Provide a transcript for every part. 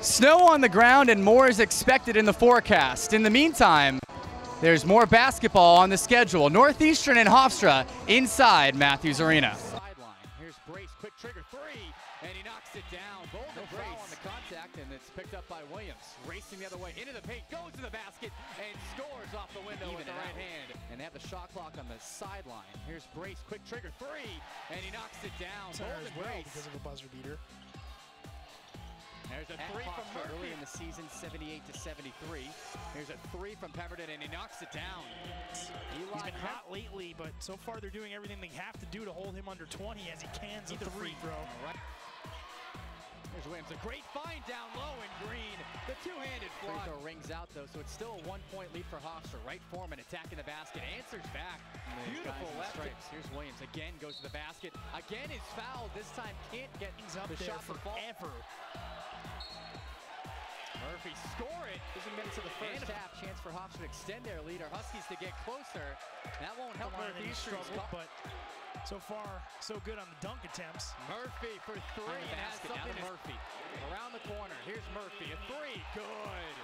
Snow on the ground and more is expected in the forecast. In the meantime, there's more basketball on the schedule. Northeastern and Hofstra inside Matthews Arena. Sideline. Here's Brace, quick trigger three, and he knocks it down. Bolden no foul on the contact, and it's picked up by Williams. Racing the other way into the paint, goes to the basket, and scores off the window Even with the right out. hand. And they have the shot clock on the sideline. Here's Brace, quick trigger three, and he knocks it down. Center Bolden well because of a buzzer beater. There's a At three from Murphy early in the season, 78 to 73. Here's a three from Pemberton, and he knocks it down. He's Eli been hot lately, but so far they're doing everything they have to do to hold him under 20 as he cans Either the free throw. Right. Here's Williams, a great find down low and Green. The two-handed free throw rings out though, so it's still a one-point lead for Hofstra. Wright-Foreman attacking the basket, answers back. Beautiful left. Stripes. Here's Williams again, goes to the basket. Again is fouled. This time can't get He's up the there shot forever. Murphy score it. Doesn't get into the first half. Chance for Hofstra to extend their lead. Or Huskies to get closer. That won't help Come on, and he Northeastern. struggled, but so far so good on the dunk attempts. Murphy for three. And has something to to- Murphy. Around the corner. Here's Murphy. A three. Good.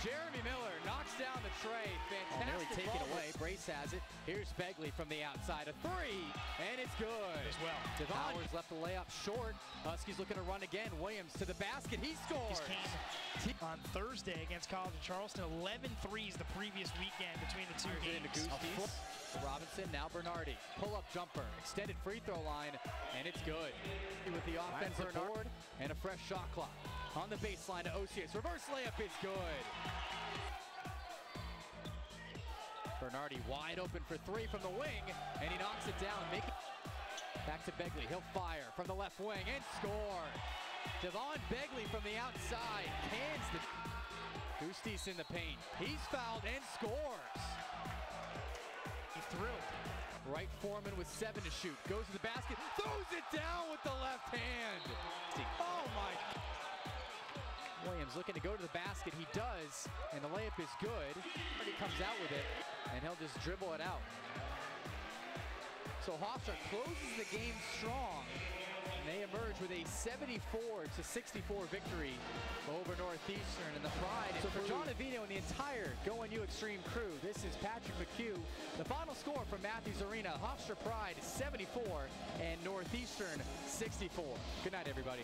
Jeremy Miller knocks down the tray. Oh, nearly Fantastic. taken ball. away. Brace has it. Here's Begley from the outside. A three. And it's good. As well. Deron Powers left the layup short. Huskies looking to run again. Williams to the basket. He scores. Came on Thursday against College of Charleston. 11 threes the previous weekend between the two Fires it into games. Robinson, now Bernardi. Pull-up jumper, extended free throw line, and it's good. With the offensive board and a fresh shot clock. On the baseline to Occeus. Reverse layup is good. Bernardi wide open for three from the wing, and he knocks it down. Make Back to Begley. He'll fire from the left wing and score. Devon Begley from the outside cans the. Gustys in the paint. He's fouled and scores. He thrilled. Wright-Foreman with seven to shoot. Goes to the basket. Throws it down with the left hand. Williams looking to go to the basket. He does. And the layup is good. He comes out with it. And he'll just dribble it out. So Hofstra closes the game strong. And they emerge with a 74 to 64 victory over Northeastern and the pride. So for John Avino and the entire Go On You Extreme crew, this is Patrick McHugh. The final score from Matthews Arena, Hofstra Pride 74 and Northeastern 64. Good night, everybody.